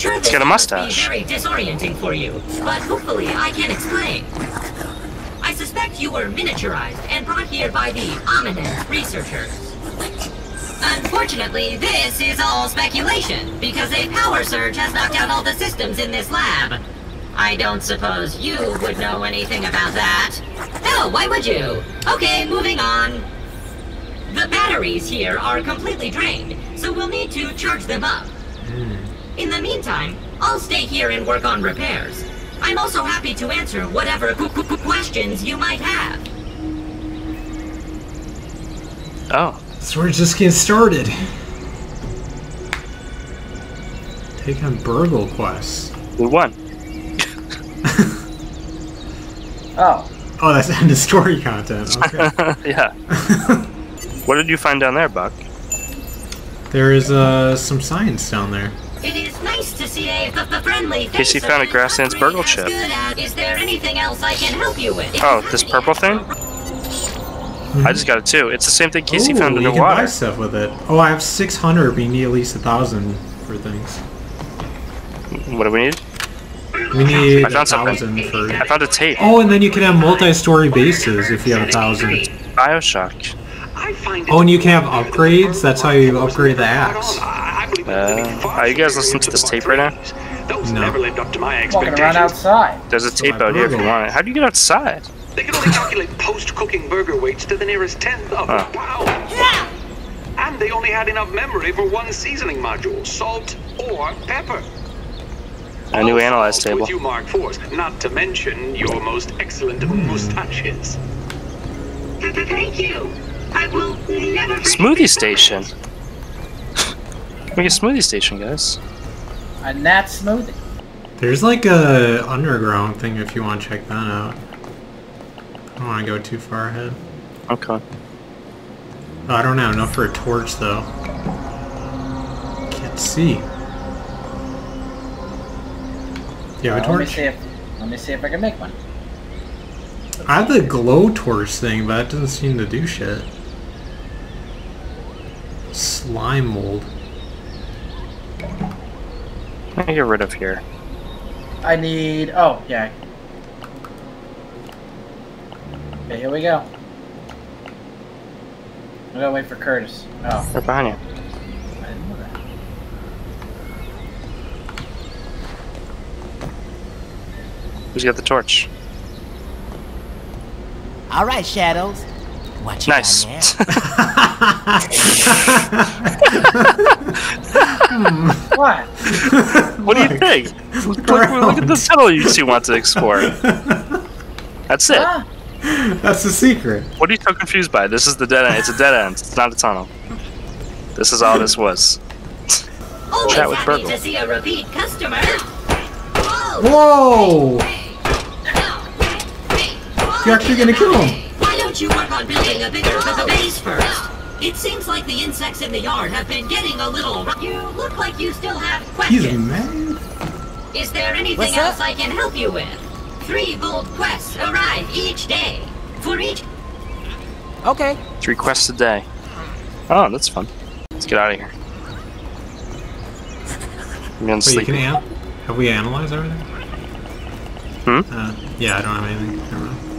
sure Let's this get a mustache. be very disorienting for you, but hopefully I can explain. I suspect you were miniaturized and brought here by the Ominent researchers. Unfortunately, this is all speculation, because a power surge has knocked out all the systems in this lab. I don't suppose you would know anything about that. No, why would you? Okay, moving on. The batteries here are completely drained, so we'll need to charge them up. Hmm. In the meantime, I'll stay here and work on repairs. I'm also happy to answer whatever qu- qu- qu- questions you might have. Oh, So we're just getting started. Take on BURG.L Quest. we won. Oh, Oh, that's end of story content. Okay. yeah. What did you find down there, Boc? there is uh, some science down there. It is nice to see a f- f- friendly face. KC found a Grasslands BURG.L chip. good as- Is there anything else I can help you with? Oh, this have purple any- thing? I just got it too. It's the same thing KC Ooh, found you can buy stuff with it. Oh, I have 600. We need at least a thousand for things. What do we need? We need I a found something. thousand for. I found a tape. Oh, and then you can have multi-story bases if you have a thousand. Bioshock. I find it Oh, and you can have upgrades. That's how you upgrade the axe. I believe Uh, they're living far are you guys listening to this tape right now? Those No. never lived up to my walking around expectations. outside. There's a tape my out here if you want it. How do you get outside? They can only calculate post-cooking burger weights to the nearest tenth of Huh. a pound. Yeah. And they only had enough memory for one seasoning module, salt or pepper. A new Also analyze table. With you Mark IVs, not to mention your most excellent mustaches. Thank you. I will never Smoothie this station. Make a smoothie station, guys. A gnat smoothie. There's like a underground thing if you want to check that out. I don't want to go too far ahead. Okay. Oh, I don't have enough for a torch though. Can't see. You have a Uh, let me torch? see if let me see if I can make one. I have the glow torch thing, but that doesn't seem to do shit. Slime mold. Let me get rid of here. I need. Oh yeah. Okay, here we go. I'm gonna wait for Curtis. Oh, They're behind you. I didn't know that. Who's got the torch? All right, Shadows. What you Nice. got? What? What do you think? Look, look, look at the tunnel you two want to explore. That's it. Ah, That's the secret. What are you so confused by? This is the dead end. It's a dead end. It's not a tunnel. This is all this was. Always Chat with happy BURG.L. to see a repeat customer. Whoa! Whoa! Hey! Hey! Whoa! You're actually gonna kill him. Why don't you work on building a bigger b- base first? It seems like the insects in the yard have been getting a little. You look like you still have He's questions. mad. Is there anything What's else up? I can help you with? Three gold quests arrive each day. For each Okay. Three quests a day. Oh, that's fun. Let's get out of here. I'm gonna Wait, you sleep. can an- have we analyzed everything? Hmm? Uh, yeah, I don't have anything.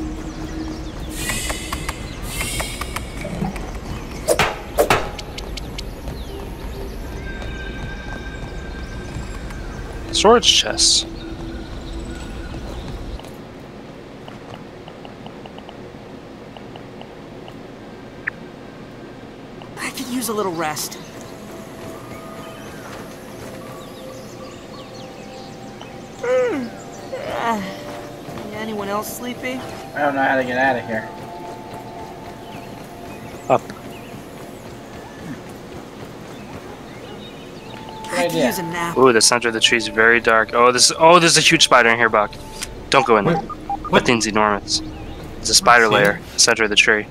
Storage chests. I could use a little rest. Mm. Ah. Anyone else sleepy? I don't know how to get out of here. Up. I idea. use a nap. Ooh, the center of the tree is very dark. Oh, this. Oh, there's a huge spider in here, Boc. Don't go in there. Wait, That thing's enormous. It's a spider See? lair, the center of the tree.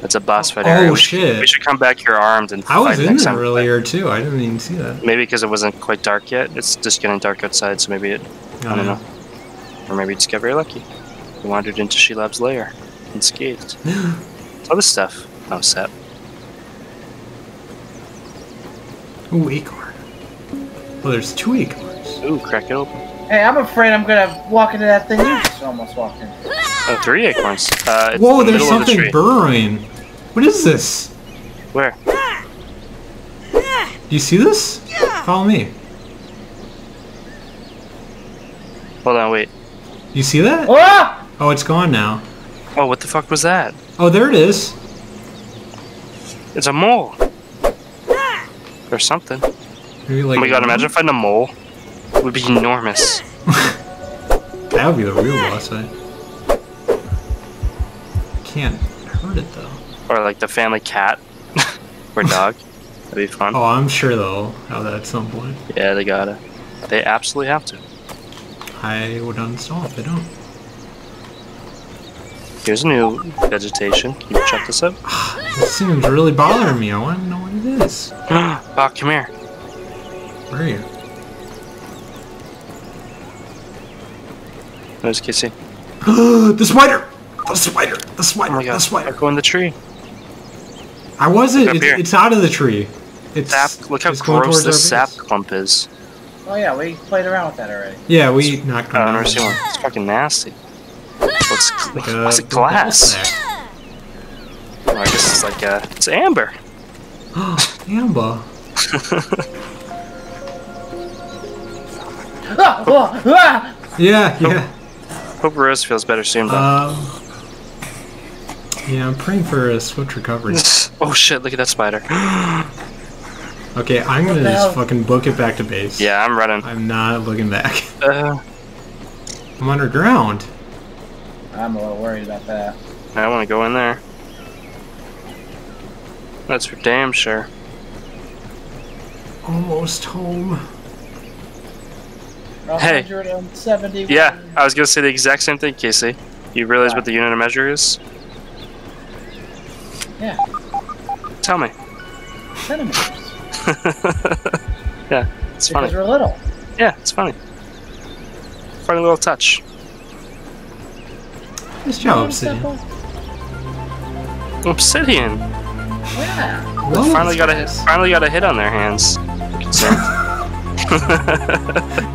That's a boss fight Oh, area. We should- shit. We should come back here armed and I fight was in next there time. earlier too. I didn't even see that. Maybe because it wasn't quite dark yet. It's just getting dark outside, so maybe it. I don't know. Or maybe you just got very lucky. We wandered into Shelob's lair unscathed. What's all this stuff? Oh, sap. Ooh, acorn. Oh, there's two acorns. Ooh, crack it open. Hey, I'm afraid I'm gonna walk into that thing you just almost walked into. Oh, three acorns. Uh, it's Whoa, the there's middle of the something tree. burrowing. What is this? Where? Do you see this? Follow me. Hold on, wait. You see that? Ah! Oh, it's gone now. Oh, what the fuck was that? Oh, there it is. It's a mole. Or something. Maybe like oh my god, imagine finding a mole. It would be enormous. that would be the real boss fight. Can't hurt it though. Or like the family cat. or dog. That'd be fun. Oh, I'm sure they'll have that at some point. Yeah, they gotta. They absolutely have to. I would uninstall if they don't. Here's a new vegetation. Can you check this out? This seems really bothering me. I want to know what it is. Boc, come here. Where are you? I was kissing. the spider! The spider! The Oh spider! my the god. spider! Go in the tree. I wasn't. It's, it's out of the tree. It's Sap. Look how it's going gross towards our sap base. clump is. Oh yeah, we played around with that already. Yeah, we knocked Oh, him I've never down. seen one. It's fucking nasty. What's, Like a what's it glass? sack. Oh, I guess it's like uh it's amber. Amber. Ah! Ah! Yeah, yeah. Hope Rose feels better soon, though. Um. Yeah, I'm praying for a swift recovery. oh shit! Look at that spider. Okay, I'm gonna just fucking book it back to base. yeah, I'm running. I'm not looking back. Uh, I'm underground. I'm a little worried about that. I want to go in there. That's for damn sure. Almost home. Hey. Yeah, I was gonna say the exact same thing, KC. You realize what the unit of measure is? Yeah, Tell me. centimeters. yeah, it's Because funny. we're little. Yeah, it's funny. Funny little touch. Nice job, Obsidian. Obsidian. Yeah. Whoa, Finally got a finally got a hit on their hands. Look at that.